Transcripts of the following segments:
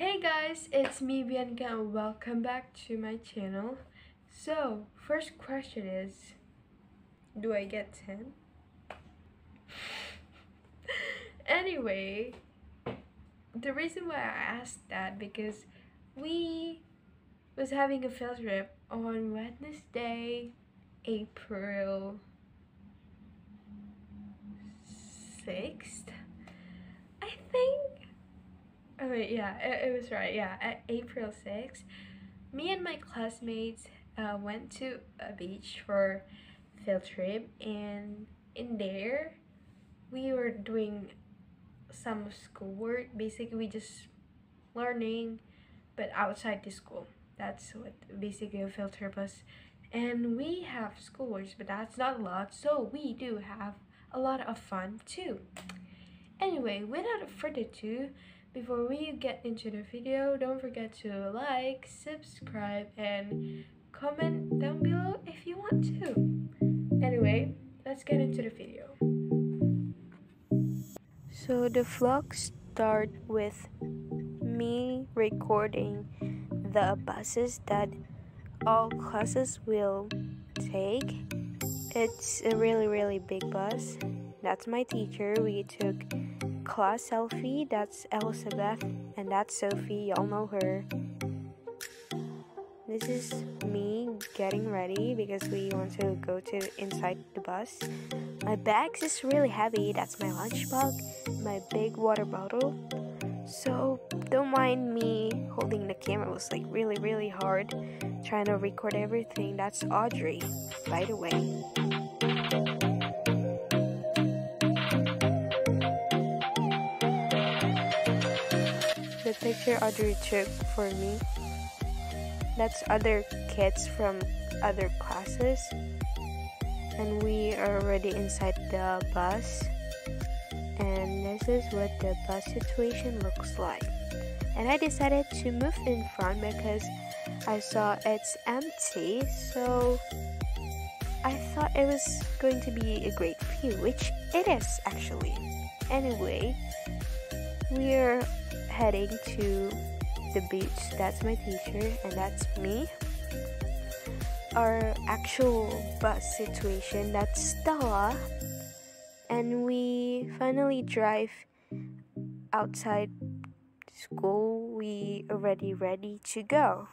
Hey guys, it's me Bianca and welcome back to my channel. So, first question is, do I get 10? anyway, the reason why I asked that because we was having a field trip on Wednesday, April 6th, I think. Oh wait, yeah, it, it was right. Yeah, at April 6th, me and my classmates uh, went to a beach for field trip, and in there, we were doing some schoolwork. Basically, we just learning, but outside the school. That's what basically a field trip was. And we have schoolwork, but that's not a lot. So we do have a lot of fun too. Anyway, without further ado, before we get into the video, don't forget to like, subscribe, and comment down below if you want to. Anyway, let's get into the video. So the vlog start with me recording the buses that all classes will take. It's a really really big bus. That's my teacher. We took class selfie. That's Elizabeth and that's Sophie. Y'all know her. This is me getting ready because we want to go to inside the bus. My bags is really heavy. That's my lunch bag, my big water bottle. So don't mind me holding the camera. It was like really really hard trying to record everything. That's Audrey, by the way. The picture Audrey took for me. That's other kids from other classes. And we are already inside the bus. And this is what the bus situation looks like. And I decided to move in front because I saw it's empty. So I thought it was going to be a great view which it is actually. Anyway we're heading to the beach. That's my teacher, and that's me. Our actual bus situation, that's Stella. And we finally drive outside school. We already ready to go.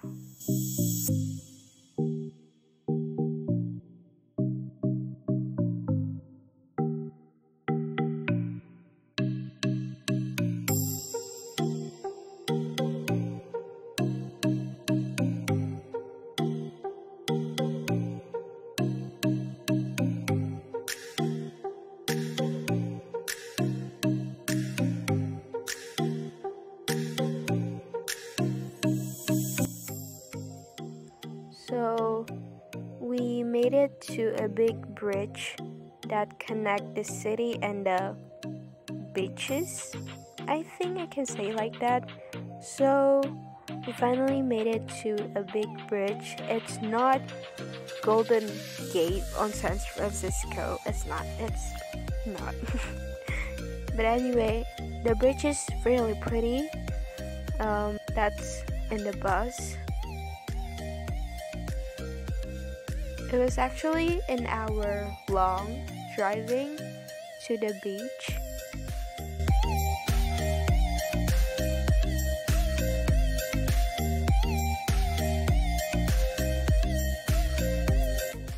It to a big bridge that connect the city and the beaches. I think I can say like that. So we finally made it to a big bridge. It's not Golden Gate on San Francisco. It's not. It's not. but anyway, the bridge is really pretty. Um, that's in the bus. It was actually an hour long driving to the beach.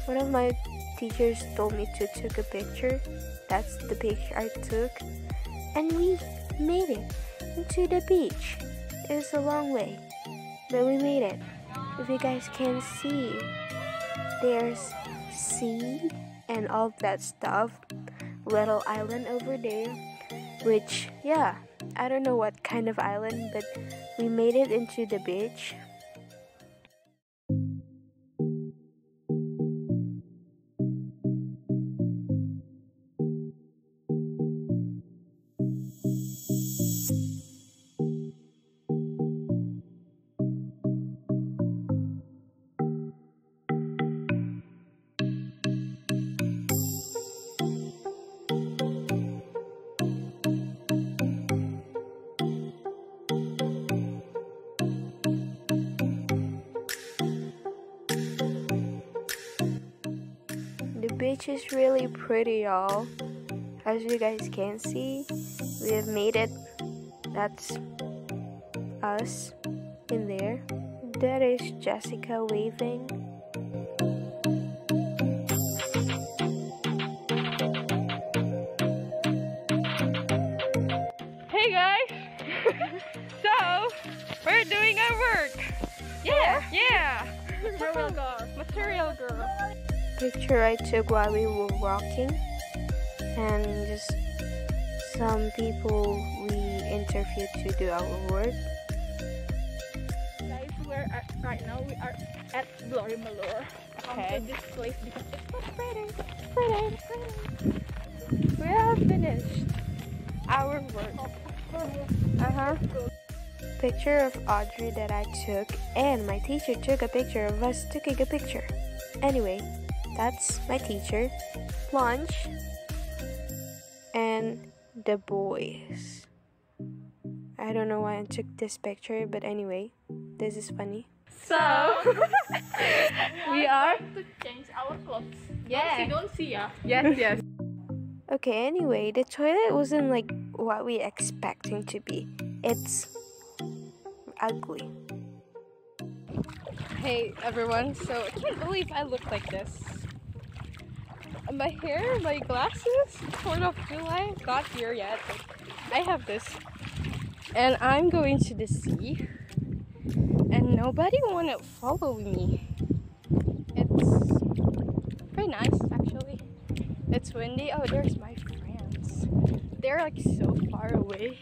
One of my teachers told me to take a picture. That's the picture I took. And we made it into the beach. It was a long way, but we made it. If you guys can see, there's sea and all that stuff. Little island over there, which, yeah, I don't know what kind of island, but we made it into the beach. Which is really pretty, y'all. As you guys can see, we have made it. That's us in there. That is Jessica waving. Hey guys! so, we're doing our work! Yeah! Yeah! Material girl. Material girl. Picture I took while we were walking, and just some people we interviewed to do our work. Guys, we're at, right now we are at Glory Malure. Okay. this place because it's so pretty. Pretty. Pretty. We have finished our work. Uh huh. Picture of Audrey that I took, and my teacher took a picture of us taking a picture. Anyway, that's my teacher, lunch, and the boys. I don't know why I took this picture, but anyway, this is funny. So, we are to change our clothes. Yeah. Don't see, don't see, yeah. Yes, yes. Okay, anyway, the toilet wasn't like what we expecting to be. It's ugly. Hey everyone, so I can't believe I look like this. My hair, my glasses, 4th of July, not here yet, I have this. And I'm going to the sea. And nobody wanna follow me. It's pretty nice actually. It's windy. Oh, there's my friends. They're like so far away.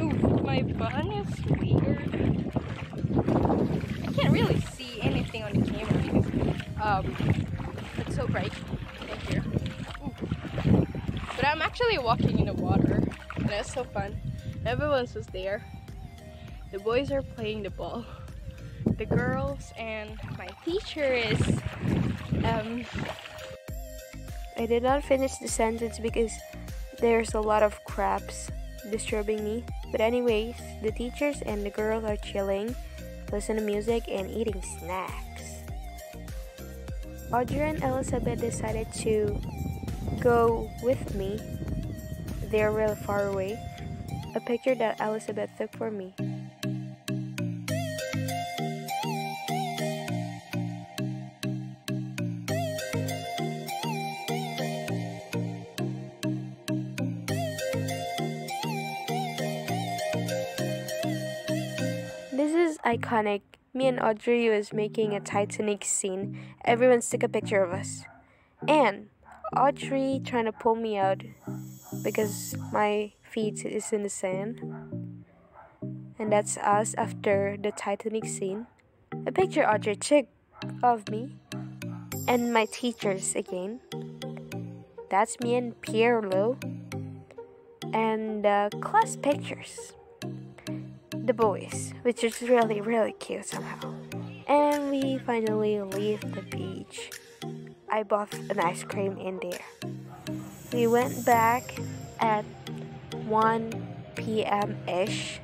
Ooh, my bun is weird. I can't really see anything on the camera because um, so here. But I'm actually walking in the water, and it's so fun. Everyone's just there. The boys are playing the ball. The girls and my teacher is um, I did not finish the sentence because there's a lot of crabs disturbing me. But anyways, the teachers and the girls are chilling, listening to music and eating snacks. Audrey and Elizabeth decided to go with me. They're really far away. A picture that Elizabeth took for me. This is iconic. Me and Audrey was making a Titanic scene. Everyone took a picture of us. And Audrey trying to pull me out because my feet is in the sand. And that's us after the Titanic scene. A picture Audrey took of me and my teachers again. That's me and Pierlo. And uh, class pictures the boys, which is really, really cute somehow. And we finally leave the beach. I bought an ice cream in there. We went back at 1 p.m. ish.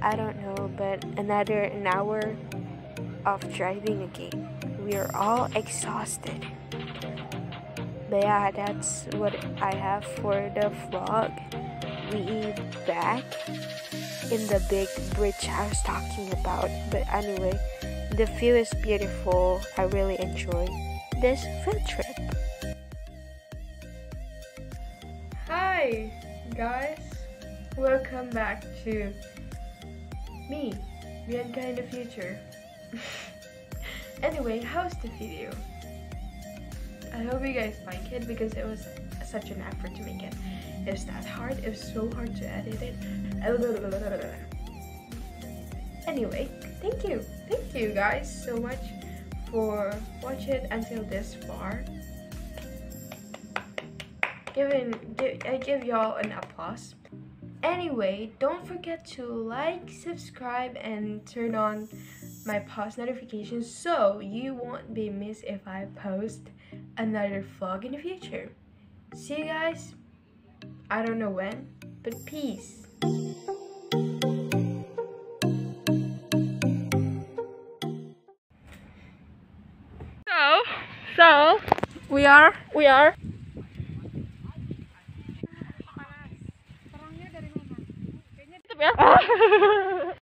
I don't know, but another an hour of driving again. We are all exhausted. But yeah, that's what I have for the vlog. We back in the big bridge I was talking about. But anyway, the view is beautiful. I really enjoy this field trip. Hi, guys. Welcome back to me, Bianca in the future. anyway, how's the video? I hope you guys like it because it was such an effort to make it. It's that hard. It's so hard to edit it. Anyway, thank you. Thank you guys so much for watching until this far. Giving, give, I give y'all an applause. Anyway, don't forget to like, subscribe, and turn on my post notifications so you won't be missed if I post another vlog in the future. See you guys. I don't know when, but peace. So, so, we are, we are. Orangnya.